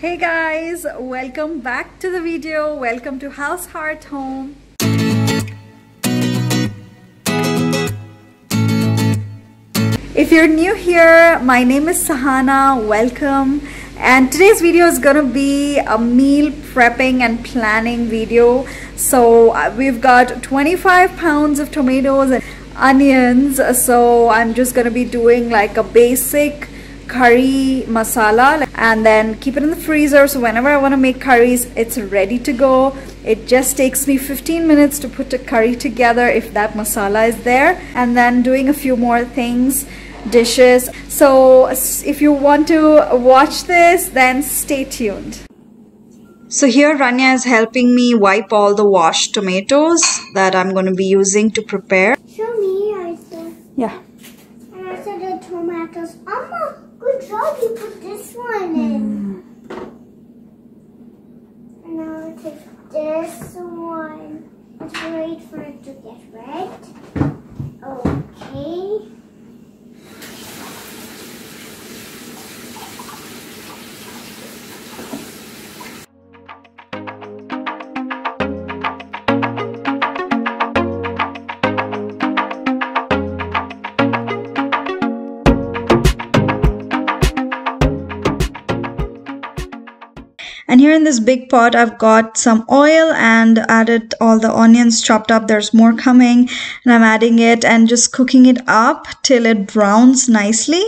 Hey guys, welcome back to the video. Welcome to House Heart Home. If you're new here, my name is Sahana. Welcome. And today's video is gonna be a meal prepping and planning video. So uh, we've got 25 pounds of tomatoes and onions. So I'm just gonna be doing like a basic curry masala and then keep it in the freezer. So whenever I want to make curries it's ready to go. It just takes me 15 minutes to put a curry together if that masala is there. And then doing a few more things dishes. So if you want to watch this then stay tuned. So here Rania is helping me wipe all the washed tomatoes that I'm going to be using to prepare. Show me, I said. yeah. And I said the tomatoes. Mama, job. You put this one in. Hmm. And now I'll take this one. Let's wait for it to get red. Okay. And here in this big pot, I've got some oil and added all the onions chopped up. There's more coming and I'm adding it and just cooking it up till it browns nicely.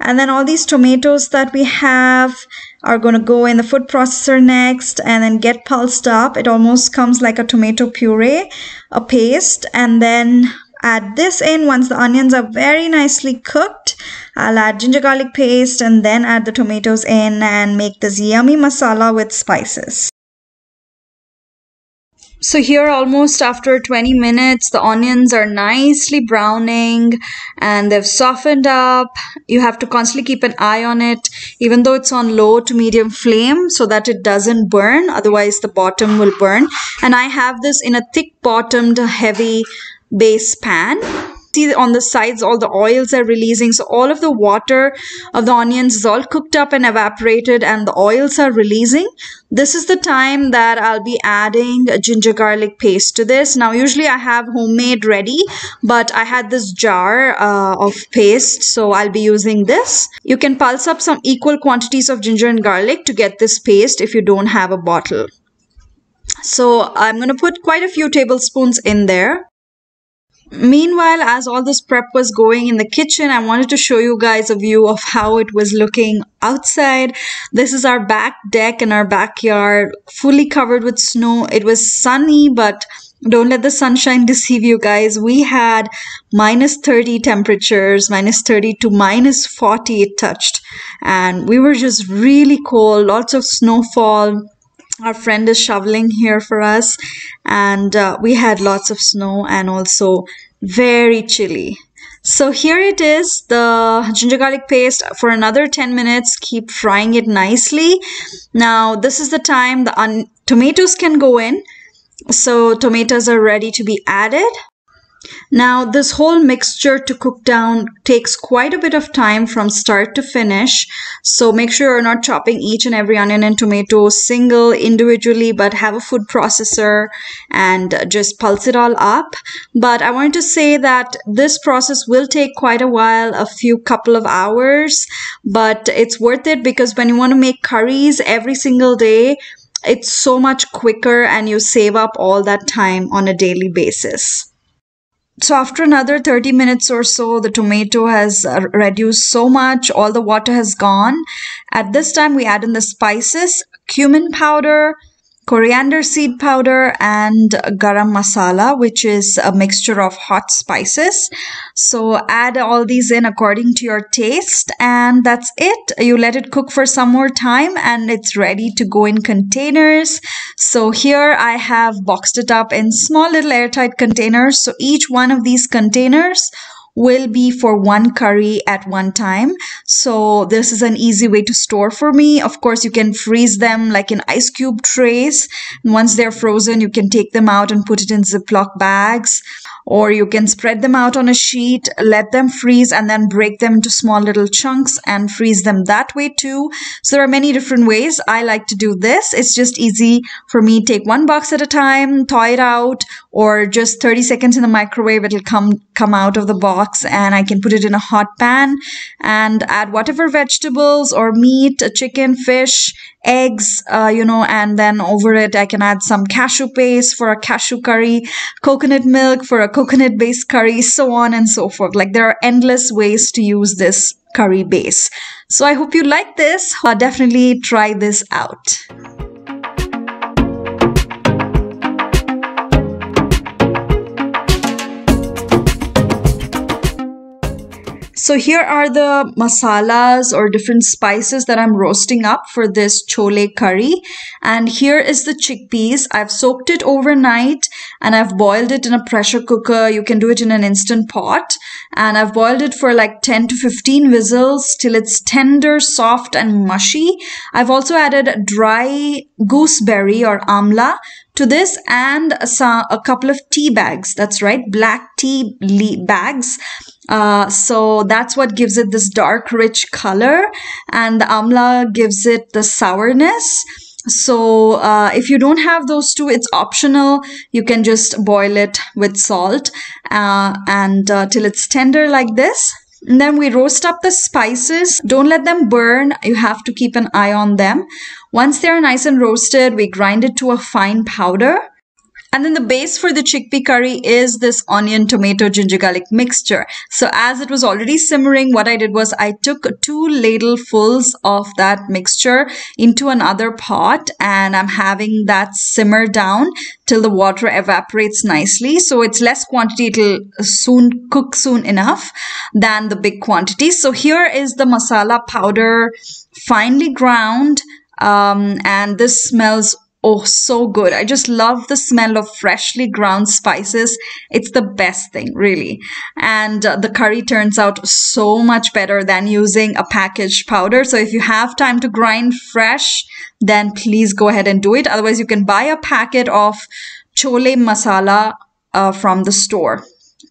And then all these tomatoes that we have are going to go in the food processor next and then get pulsed up. It almost comes like a tomato puree, a paste, and then add this in once the onions are very nicely cooked. I'll add ginger garlic paste and then add the tomatoes in and make this yummy masala with spices. So here almost after 20 minutes the onions are nicely browning and they've softened up. You have to constantly keep an eye on it even though it's on low to medium flame so that it doesn't burn. Otherwise the bottom will burn. And i have this in a thick bottomed heavy base pan. See on the sides all the oils are releasing. So all of the water of the onions is all cooked up and evaporated and the oils are releasing. This is the time that i'll be adding ginger garlic paste to this. Now usually i have homemade ready but i had this jar uh, of paste so i'll be using this. You can pulse up some equal quantities of ginger and garlic to get this paste if you don't have a bottle. So i'm going to put quite a few tablespoons in there Meanwhile, as all this prep was going in the kitchen, I wanted to show you guys a view of how it was looking outside. This is our back deck in our backyard, fully covered with snow. It was sunny, but don't let the sunshine deceive you guys. We had minus 30 temperatures, minus 30 to minus 40 it touched. And we were just really cold, lots of snowfall our friend is shoveling here for us and uh, we had lots of snow and also very chilly. So here it is the ginger garlic paste for another 10 minutes. Keep frying it nicely. Now this is the time the tomatoes can go in. So tomatoes are ready to be added now, this whole mixture to cook down takes quite a bit of time from start to finish. So make sure you're not chopping each and every onion and tomato single individually, but have a food processor and just pulse it all up. But I wanted to say that this process will take quite a while, a few couple of hours, but it's worth it because when you want to make curries every single day, it's so much quicker and you save up all that time on a daily basis. So after another 30 minutes or so, the tomato has uh, reduced so much, all the water has gone. At this time, we add in the spices, cumin powder, coriander seed powder and garam masala which is a mixture of hot spices. So add all these in according to your taste and that's it. You let it cook for some more time and it's ready to go in containers. So here i have boxed it up in small little airtight containers. So each one of these containers will be for one curry at one time. So this is an easy way to store for me. Of course, you can freeze them like in ice cube trays. Once they're frozen, you can take them out and put it in Ziploc bags. Or you can spread them out on a sheet, let them freeze, and then break them into small little chunks and freeze them that way too. So there are many different ways. I like to do this. It's just easy for me. Take one box at a time, thaw it out, or just 30 seconds in the microwave. It'll come come out of the box, and I can put it in a hot pan and add whatever vegetables or meat, a chicken, fish, eggs, uh, you know, and then over it, I can add some cashew paste for a cashew curry, coconut milk for a coconut based curry, so on and so forth. Like there are endless ways to use this curry base. So I hope you like this. Uh, definitely try this out. So here are the masalas or different spices that I'm roasting up for this chole curry. And here is the chickpeas. I've soaked it overnight and I've boiled it in a pressure cooker. You can do it in an instant pot. And I've boiled it for like 10 to 15 whistles till it's tender, soft and mushy. I've also added dry gooseberry or amla to this and a, a couple of tea bags. That's right, black tea bags. Uh, so that's what gives it this dark, rich color, and the amla gives it the sourness. So uh, if you don't have those two, it's optional. You can just boil it with salt uh, and uh, till it's tender like this. And then we roast up the spices. Don't let them burn. You have to keep an eye on them. Once they're nice and roasted, we grind it to a fine powder. And then the base for the chickpea curry is this onion, tomato, ginger garlic mixture. So as it was already simmering, what I did was I took two ladlefuls of that mixture into another pot and I'm having that simmer down till the water evaporates nicely. So it's less quantity. It'll soon cook soon enough than the big quantity. So here is the masala powder finely ground. Um, and this smells Oh, so good. I just love the smell of freshly ground spices. It's the best thing, really. And uh, the curry turns out so much better than using a packaged powder. So if you have time to grind fresh, then please go ahead and do it. Otherwise, you can buy a packet of chole masala uh, from the store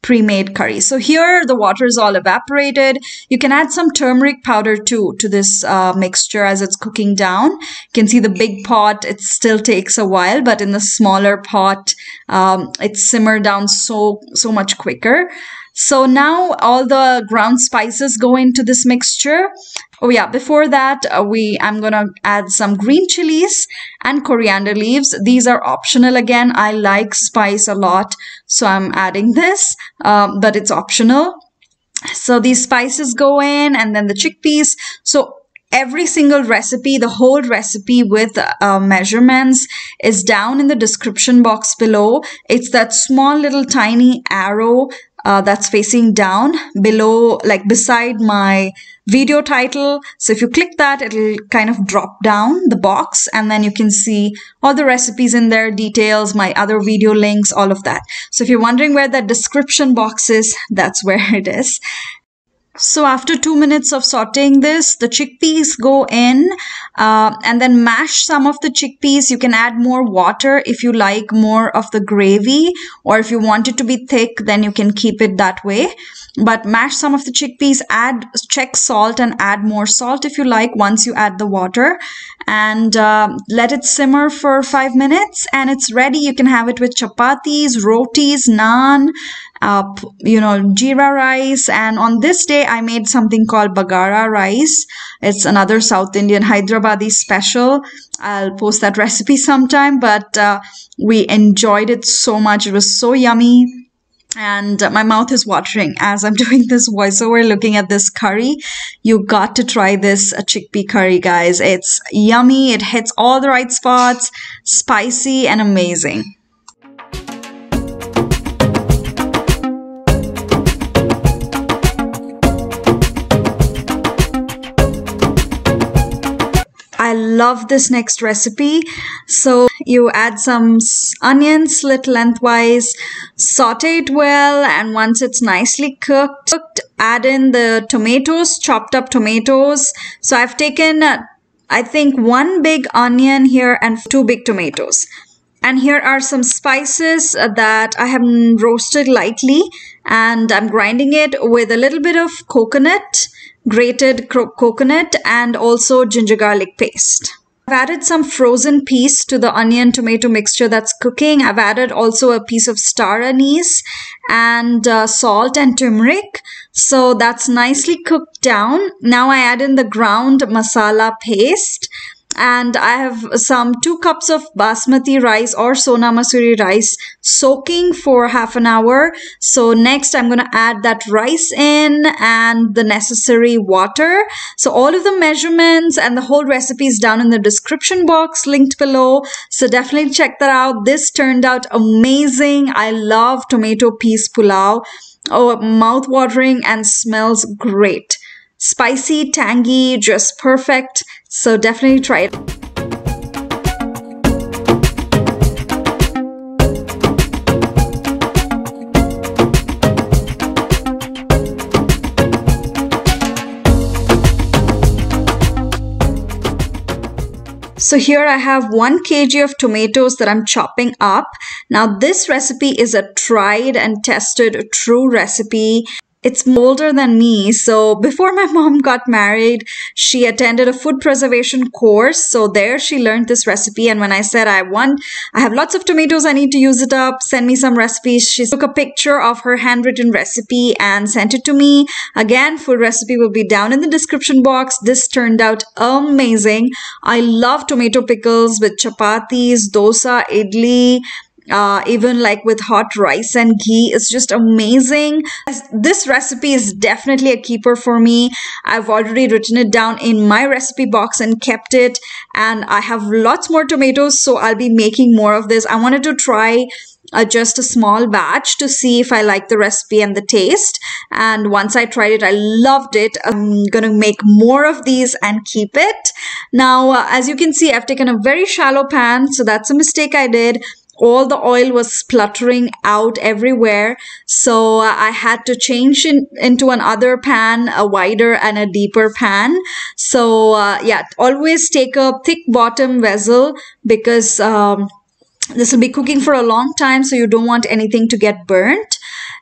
pre-made curry. So here the water is all evaporated. You can add some turmeric powder too to this uh, mixture as it's cooking down. You can see the big pot, it still takes a while, but in the smaller pot, um, it simmered down so, so much quicker. So now all the ground spices go into this mixture. Oh yeah, before that, uh, we I'm gonna add some green chilies and coriander leaves. These are optional again. I like spice a lot, so I'm adding this, um, but it's optional. So these spices go in and then the chickpeas. So every single recipe, the whole recipe with uh, measurements is down in the description box below. It's that small little tiny arrow uh, that's facing down below, like beside my video title. So if you click that, it'll kind of drop down the box and then you can see all the recipes in there, details, my other video links, all of that. So if you're wondering where that description box is, that's where it is. So after two minutes of sauteing this, the chickpeas go in uh, and then mash some of the chickpeas. You can add more water if you like more of the gravy or if you want it to be thick, then you can keep it that way. But mash some of the chickpeas, add, check salt and add more salt if you like once you add the water and uh, let it simmer for five minutes and it's ready. You can have it with chapatis, rotis, naan, you know, jeera rice. And on this day, I made something called bagara rice. It's another South Indian Hyderabadi special. I'll post that recipe sometime, but uh, we enjoyed it so much. It was so yummy. And my mouth is watering as I'm doing this voiceover looking at this curry. You got to try this uh, chickpea curry, guys. It's yummy. It hits all the right spots, spicy and amazing. Love this next recipe. So you add some onions slit lengthwise, saute it well, and once it's nicely cooked, add in the tomatoes, chopped up tomatoes. So I've taken, uh, I think, one big onion here and two big tomatoes And here are some spices uh, that I have roasted lightly and I'm grinding it with a little bit of coconut, grated coconut and also ginger garlic paste. I've added some frozen peas to the onion tomato mixture that's cooking. I've added also a piece of star anise and uh, salt and turmeric. So that's nicely cooked down. Now I add in the ground masala paste and I have some two cups of basmati rice or sona masuri rice soaking for half an hour. So next I'm going to add that rice in and the necessary water. So all of the measurements and the whole recipe is down in the description box linked below. So definitely check that out. This turned out amazing. I love tomato peas pulao. Oh, mouth watering and smells great. Spicy, tangy, just perfect. So definitely try it. So here I have 1 kg of tomatoes that I'm chopping up. Now this recipe is a tried and tested true recipe it's older than me. So before my mom got married, she attended a food preservation course. So there she learned this recipe. And when I said, I want, I have lots of tomatoes, I need to use it up, send me some recipes. She took a picture of her handwritten recipe and sent it to me. Again, full recipe will be down in the description box. This turned out amazing. I love tomato pickles with chapatis, dosa, idli, uh, even like with hot rice and ghee it's just amazing this recipe is definitely a keeper for me i've already written it down in my recipe box and kept it and i have lots more tomatoes so i'll be making more of this i wanted to try uh, just a small batch to see if I like the recipe and the taste. And once I tried it, I loved it. I'm going to make more of these and keep it. Now, uh, as you can see, I've taken a very shallow pan. So that's a mistake I did all the oil was spluttering out everywhere. So uh, I had to change in, into another pan, a wider and a deeper pan. So uh, yeah, always take a thick bottom vessel because um, this will be cooking for a long time. So you don't want anything to get burnt.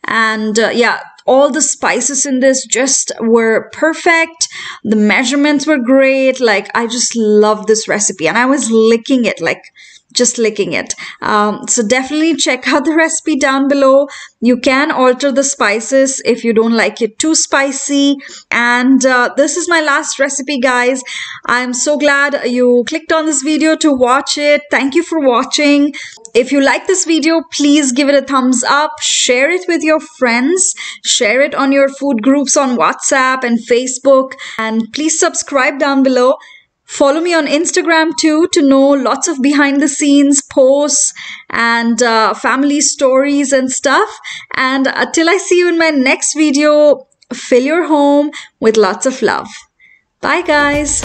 And uh, yeah, all the spices in this just were perfect. The measurements were great. Like I just love this recipe and I was licking it like just licking it. Um, so definitely check out the recipe down below. You can alter the spices if you don't like it too spicy. And uh, this is my last recipe, guys. I'm so glad you clicked on this video to watch it. Thank you for watching. If you like this video, please give it a thumbs up, share it with your friends, share it on your food groups on WhatsApp and Facebook, and please subscribe down below. Follow me on Instagram too to know lots of behind the scenes posts and uh, family stories and stuff. And until I see you in my next video, fill your home with lots of love. Bye guys.